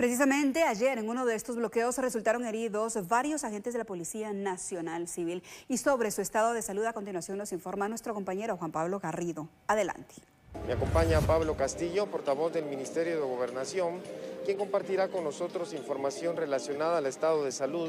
Precisamente ayer en uno de estos bloqueos resultaron heridos varios agentes de la Policía Nacional Civil y sobre su estado de salud a continuación nos informa nuestro compañero Juan Pablo Garrido. Adelante. Me acompaña Pablo Castillo, portavoz del Ministerio de Gobernación, quien compartirá con nosotros información relacionada al estado de salud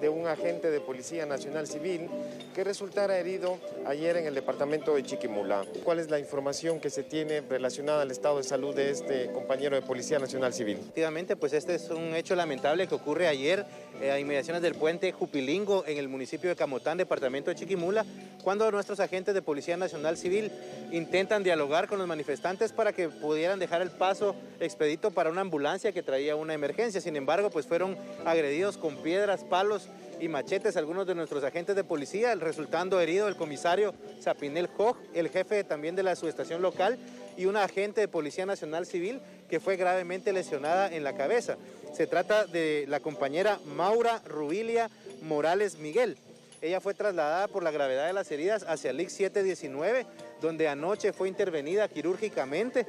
de un agente de Policía Nacional Civil que resultara herido ayer en el departamento de Chiquimula. ¿Cuál es la información que se tiene relacionada al estado de salud de este compañero de Policía Nacional Civil? Efectivamente, pues este es un hecho lamentable que ocurre ayer eh, a inmediaciones del puente Jupilingo en el municipio de Camotán, departamento de Chiquimula, cuando nuestros agentes de Policía Nacional Civil intentan dialogar con los manifestantes para que pudieran dejar el paso expedito para una ambulancia que traía una emergencia. Sin embargo, pues fueron agredidos con piedras, palos y machetes algunos de nuestros agentes de policía, resultando herido el comisario Zapinel Hoch, el jefe también de la subestación local y una agente de Policía Nacional Civil que fue gravemente lesionada en la cabeza. Se trata de la compañera Maura Rubilia Morales Miguel. Ella fue trasladada por la gravedad de las heridas hacia el IC 719, donde anoche fue intervenida quirúrgicamente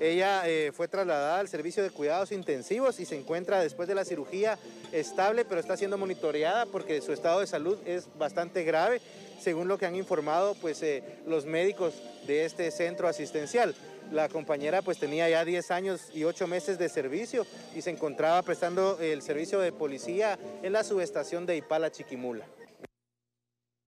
ella eh, fue trasladada al servicio de cuidados intensivos y se encuentra después de la cirugía estable, pero está siendo monitoreada porque su estado de salud es bastante grave, según lo que han informado pues, eh, los médicos de este centro asistencial. La compañera pues tenía ya 10 años y 8 meses de servicio y se encontraba prestando el servicio de policía en la subestación de Ipala Chiquimula.